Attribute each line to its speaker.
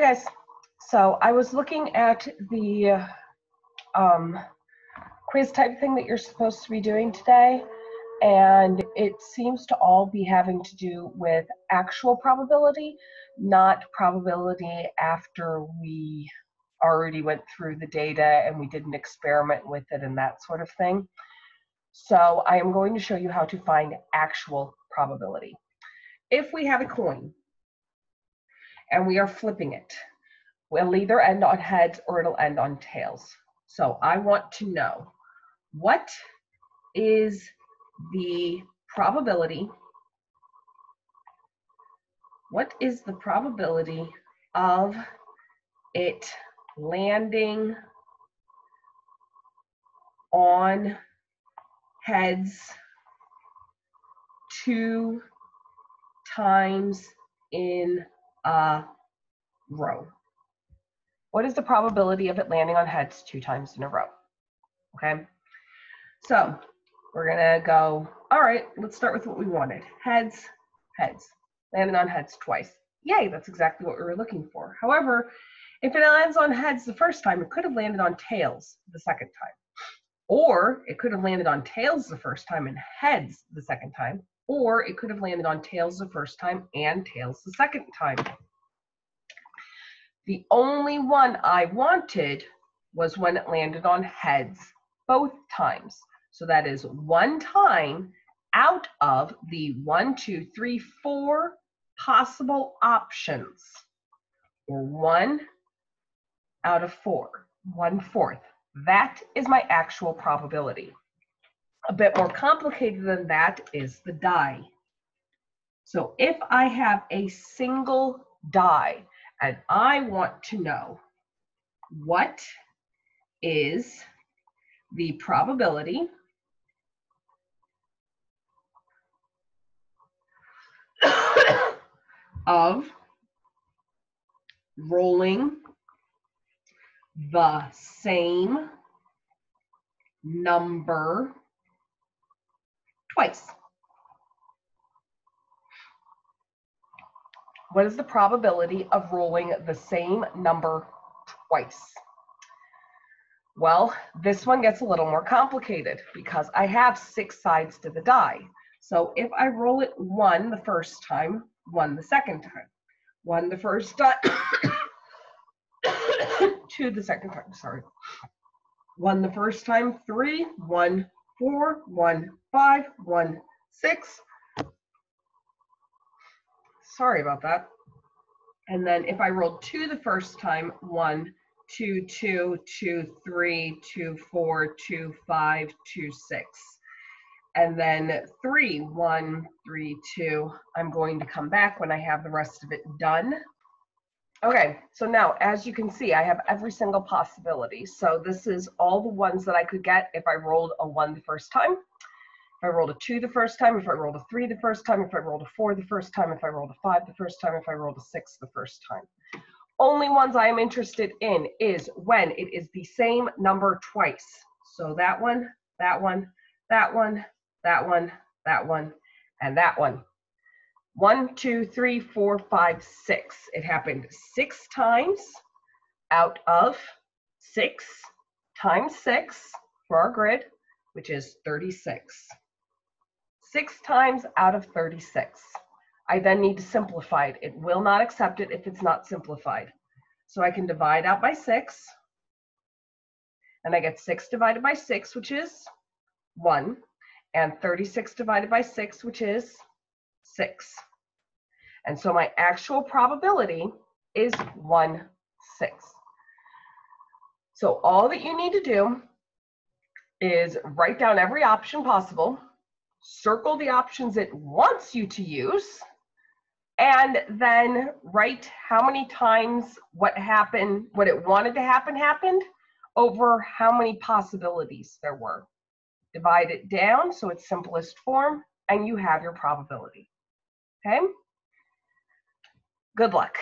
Speaker 1: Hi guys. So I was looking at the um, quiz type thing that you're supposed to be doing today, and it seems to all be having to do with actual probability, not probability after we already went through the data and we did an experiment with it and that sort of thing. So I am going to show you how to find actual probability. If we have a coin and we are flipping it, We'll either end on heads or it'll end on tails. So I want to know what is the probability, what is the probability of it landing on heads two times in a row. What is the probability of it landing on heads two times in a row? Okay, so we're gonna go, all right, let's start with what we wanted. Heads, heads, landing on heads twice. Yay, that's exactly what we were looking for. However, if it lands on heads the first time, it could have landed on tails the second time. Or it could have landed on tails the first time and heads the second time. Or it could have landed on tails the first time and tails the second time. The only one I wanted was when it landed on heads both times. So that is one time out of the one, two, three, four possible options, or one out of four, one fourth. That is my actual probability. A bit more complicated than that is the die. So if I have a single die and I want to know what is the probability of rolling the same number twice. What is the probability of rolling the same number twice? Well, this one gets a little more complicated because I have six sides to the die. So if I roll it one the first time, one the second time, one the first time, two the second time, sorry. One the first time, three, one, four, one, five, one, six, Sorry about that. And then if I rolled two the first time, one, two, two, two, three, two, four, two, five, two, six. And then three, one, three, two. I'm going to come back when I have the rest of it done. Okay, so now as you can see, I have every single possibility. So this is all the ones that I could get if I rolled a one the first time if I rolled a two the first time, if I rolled a three the first time, if I rolled a four the first time, if I rolled a five the first time, if I rolled a six the first time. Only ones I am interested in is when it is the same number twice. So that one, that one, that one, that one, that one, and that one. One, two, three, four, five, six. It happened six times out of six times six for our grid, which is 36 six times out of 36. I then need to simplify it. It will not accept it if it's not simplified. So I can divide out by six, and I get six divided by six, which is one, and 36 divided by six, which is six. And so my actual probability is one six. So all that you need to do is write down every option possible circle the options it wants you to use, and then write how many times what happened, what it wanted to happen happened over how many possibilities there were. Divide it down so it's simplest form, and you have your probability. Okay? Good luck.